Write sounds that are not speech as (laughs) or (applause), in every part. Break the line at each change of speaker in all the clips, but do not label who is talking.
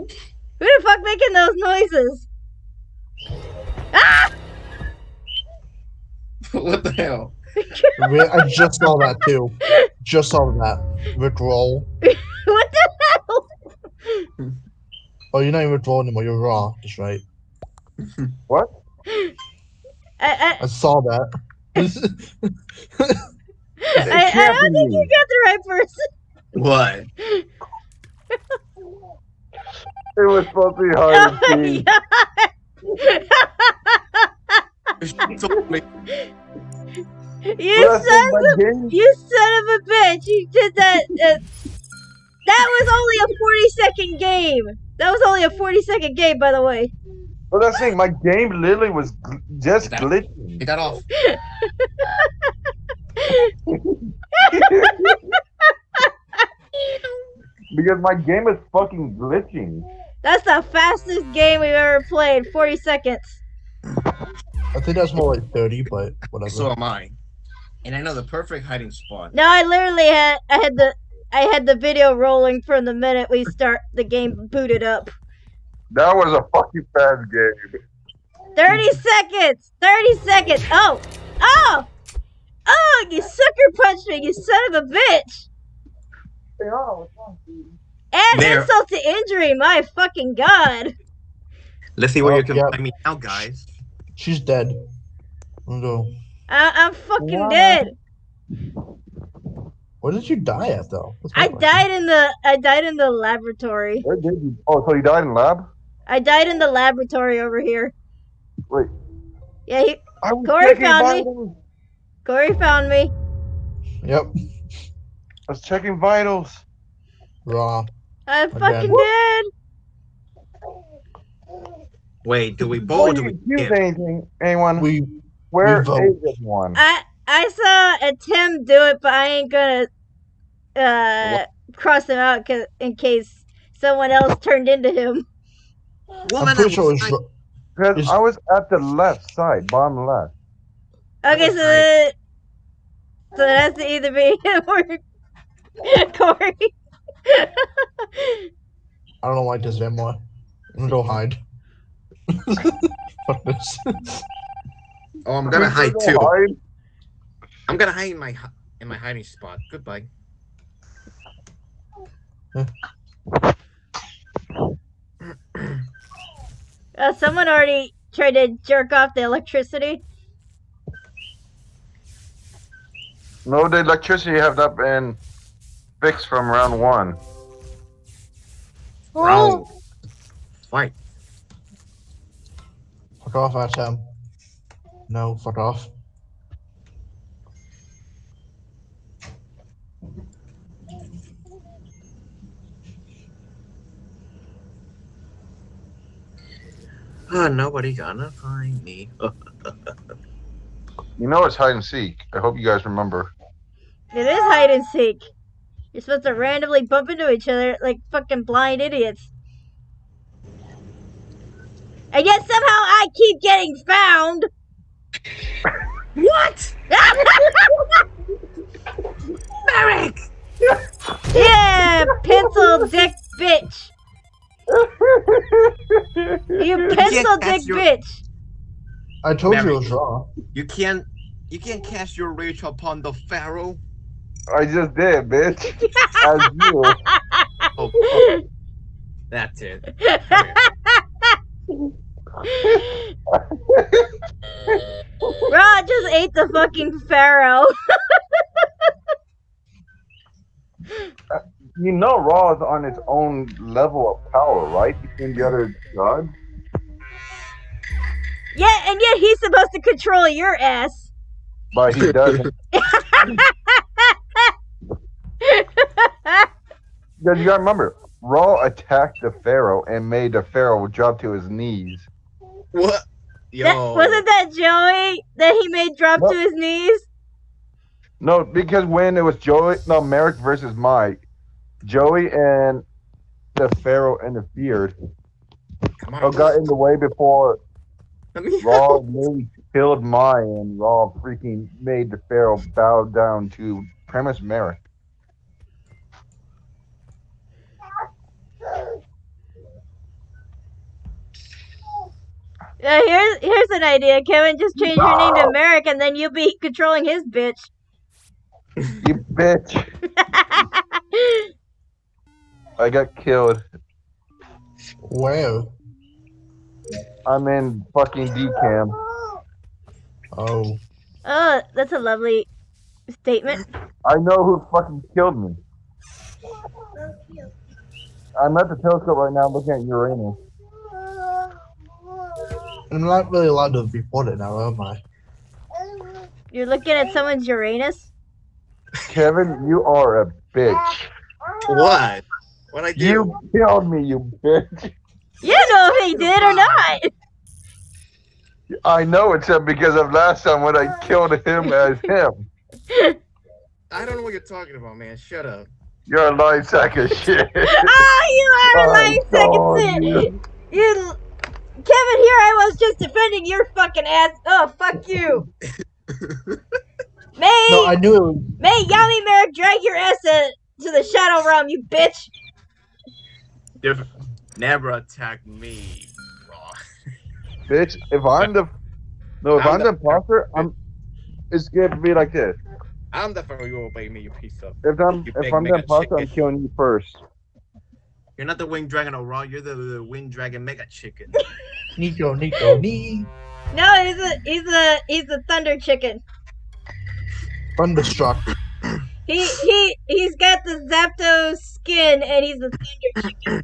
No.
Who the fuck making those noises? Ah! (laughs)
what the hell?
I just saw that too. Just saw that. Rick roll. (laughs)
what the hell?
Oh, you're not even Rick roll anymore. You're raw. That's right.
What?
I,
I saw that.
I, (laughs) I, I don't think you got the right person.
What?
It was supposed to be
Oh
hard to
my (laughs)
see.
god!
She told me.
You
Well,
son of
game.
you son of a bitch! You did that. Uh, that was only a forty second game. That was only a forty second game, by the way.
Well, that's the thing. My game literally was gl- just
That-
glitching.
Get that off. (laughs) (laughs)
because my game is fucking glitching.
That's the fastest game we've ever played. Forty seconds.
I think that's more like 30, but whatever.
So am I. And I know the perfect hiding spot.
No, I literally had I had the I had the video rolling from the minute we start the game booted up.
That was a fucking fast game.
30 seconds! 30 seconds! Oh! Oh! Oh, you sucker punched me, you son of a bitch! And
There.
insult to injury, my fucking god!
Let's see where
Oh,
you can
yeah.
find me now, guys.
She's dead. Let's go.
I- I'm fucking
Wow.
dead.
Where did you die at though?
I
question.
died in the I died in the laboratory.
Where did you? Oh, so you died in lab?
I died in the laboratory over here.
Wait.
Yeah, he,
I was
Corey found me.
vitals.
Corey found me.
Yep.
I was checking vitals.
Raw.
I'm fucking did.
Wait, do we
Before
bowl or do
you
we
confuse
skip?
anything, anyone,
We
where
we vote.
is one?
I I saw a Tim do it, but I ain't gonna uh cross him out 'cause- in case someone else turned into him.
Woman,
I'm pretty
I
sure
was
it's
like-
Because
Is-
I was at the left side, bottom left.
Okay, so
nice.
the, so it has to either be him (laughs) or Corey.
I don't like this anymore. I'm gonna go hide. (laughs) Fuck this.
Oh, I'm gonna hide too.
hide.
I'm gonna hide in my hi- in my hiding spot. Goodbye.
uh, someone already tried to jerk off the electricity.
No, the electricity have not been fixed from round one.
Round. Fight.
Fuck off, Atom. No, fuck off.
Oh, nobody gonna find me.
You know it's hide and seek. I hope you guys remember.
It is hide and seek. You're supposed to randomly bump into each other like fucking blind idiots. And yet somehow I keep getting found. (laughs)
what? Marik!
yeah, pencil dick bitch. You (laughs) pencil dick
your-
bitch.
I told you
Mary.
it was Ra.
You can't you can't cast your rage upon the pharaoh.
I just did, bitch. (laughs) As you.
Oh, fuck. that's it.
Ra just ate the fucking pharaoh. (laughs)
You know Ra is on its own level of power, right? Between the other gods.
yeah, and yet he's supposed to control your ass.
But he doesn't. (laughs) Because you gotta remember, Ra attacked the Pharaoh and made the Pharaoh drop to his knees.
What? Yo.
That, wasn't that Joey that he made drop
Nope.
to his knees?
No, because when it was Joey, no, Marik versus Mike, Joey and the Pharaoh interfered.
Come on.
Got in the way before Ra (laughs) nearly killed Mai and Ra freaking made the Pharaoh bow down to premise Marik.
Uh, here's here's an idea, Kevin. Just change your name to Marik, and then you'll be controlling his bitch.
You bitch. (laughs) I got killed.
Wow.
I'm in fucking decam.
Oh.
oh, that's a lovely statement.
I know who fucking killed me. I'm at the telescope right now looking at Uranus.
I'm not really allowed to report it now, am I?
You're looking at someone's Uranus.
Kevin, you are a bitch.
What? What I do?
You killed me, you bitch.
You know if he did or not.
I know it's him because of last time when I killed him as him. (laughs)
I don't know what you're talking about, man. Shut up.
You're a lying sack of shit. (laughs)
Ah, you are a
Oh,
lying
God,
second
you-
You, Kevin, here I was just defending your fucking ass. Oh, fuck you. (laughs) May,
No, I knew it was.
May Yami Marik drag your ass to, to the Shadow Realm, you bitch.
Diff- Never attack me, Ra.
bitch, if I'm the no, if
I'm
I'm,
the-
the imposter, I'm. It's gonna be like this.
I'm the fucker you obey me, you piece of.
If I'm if I'm the
mega
imposter, I'm killing you first.
You're not the winged dragon or Ra. You're the, the winged dragon mega chicken. (laughs)
Nico, Nico, (laughs) Nee.
No, he's a he's a he's a thunder chicken.
Thunderstruck.
He he he's got the Zapdos skin and he's a thunder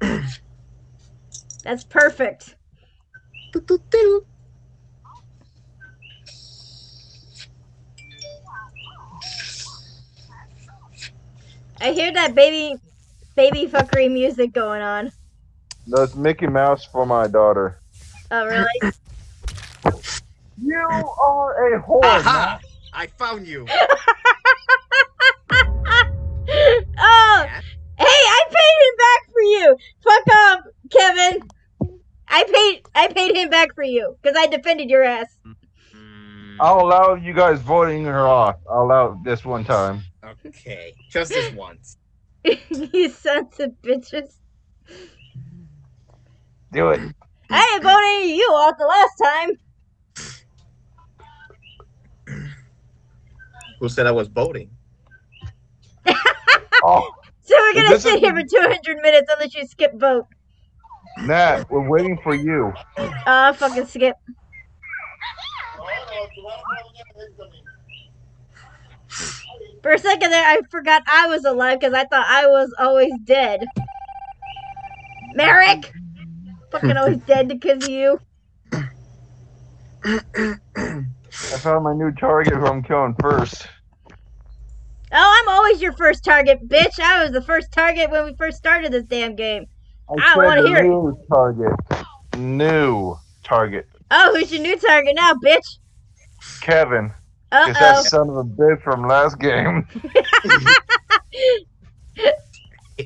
chicken. That's perfect. I hear that baby baby fuckery music going on.
No, it's Mickey Mouse for my daughter.
Oh really?
You are a whore.
Aha! I found you. (laughs)
oh, hey, I paid him back for you. Fuck off, Kevin. I paid I paid him back for you because I defended your ass.
Mm,
I'll allow you guys voting her off. I'll allow this one time.
okay, just this once. (laughs)
you sons of bitches.
Do it.
I ain't voting you off the last time.
Who said I was voting? (laughs)
Oh,
So we're gonna sit
is-
here for 200 minutes unless you skip vote.
Nat, we're waiting for you.
Uh, fucking skip. For a second there, I forgot I was alive because I thought I was always dead. Marik! Fucking always (laughs) dead because of you.
I found my new target who I'm killing first.
Oh, I'm always your first target, bitch. I was the first target when we first started this damn game.
I,
I wanna
said
hear it.
new target. New target.
Oh, who's your new target now, bitch?
Kevin.
Uh
It's that son of a bitch from last game. (laughs)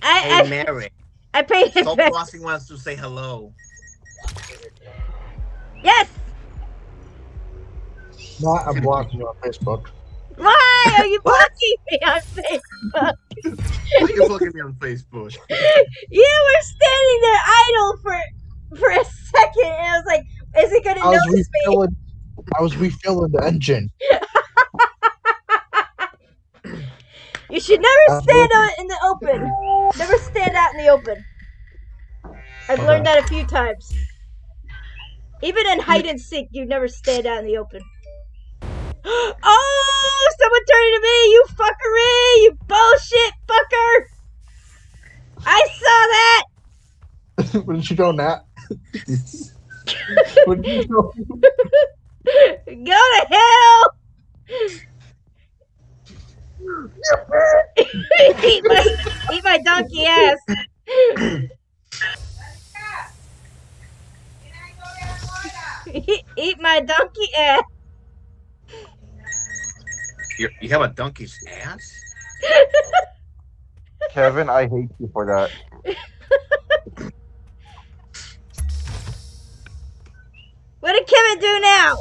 I-
hey,
I-
Mary.
I paid him
Stop
back.
Crossing wants to say hello.
Yes!
Not I'm blocking you on Facebook.
Why are you blocking me on Facebook?
Why are you fucking me on Facebook?
You were standing there idle for for a second, and I was like, "Is he gonna
I was
notice me?"
I was refilling the engine. (laughs)
You should never stand out in the open. Never stand out in the open. I've learned that a few times. Even in hide and seek, you never stand out in the open. (gasps) Oh, someone turned to me, you fuckery, you bullshit fucker! I saw that! (laughs)
what did you know, what did you know?
Go to hell! (laughs) eat my eat my donkey ass. eat, eat my donkey ass.
You, you have a donkey's ass?
Kevin, I hate you for that.
What did Kevin do now?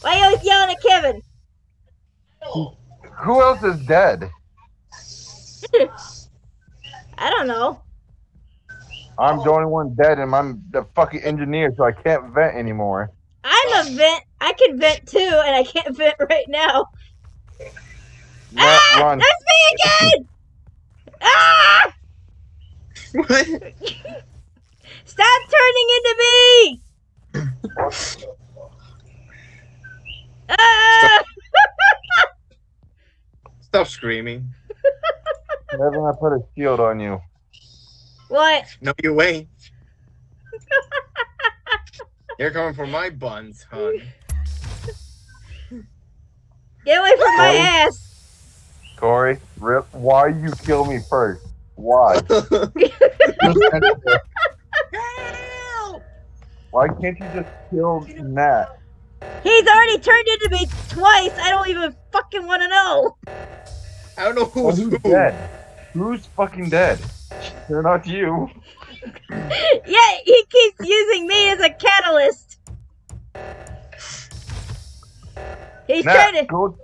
Why are you always yelling at Kevin?
Who else is dead? (laughs)
I don't know.
I'm the only one dead, and I'm the fucking engineer, so I can't vent anymore.
I'm a vent. I can vent too, and I can't (laughs) vent right now.
Run,
ah!
run.
That's me again! Ah!
What? (laughs)
Stop turning into me! Ah!
Stop screaming.
Evan, I put a shield on you.
what?
No, you ain't. You're coming for my buns, hon. (laughs)
Get away from my
Oh.
ass!
Corey, rip. Why you kill me first? Why?
Just stand there.
Help!
Why can't you just kill Nat?
He's already turned into me twice. I don't even fucking want to know.
I don't know
Well,
who's
who's
who.
dead? Who's fucking dead? (laughs) They're not you. (laughs)
Yeah, he keeps using me as a catalyst. He's
Nat,
trying to
go.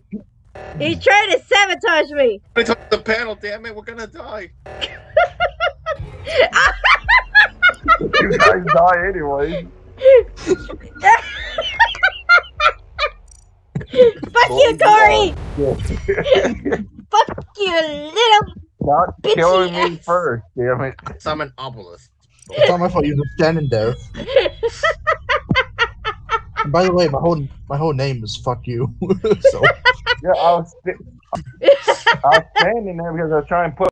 he's trying to sabotage me.
I took the panel, damn it, we're gonna die.
You guys die anyway. (laughs)
Fuck you, Corey! Fuck you, little.
Not
Bitchy
killing me
ass.
first, damn it.
Summon obelisk.
It's not my fault. You're just standing there. And by the way, my whole my whole name is fuck you. (laughs) so (laughs)
Yeah, I was, sti- I was standing there because I was trying to put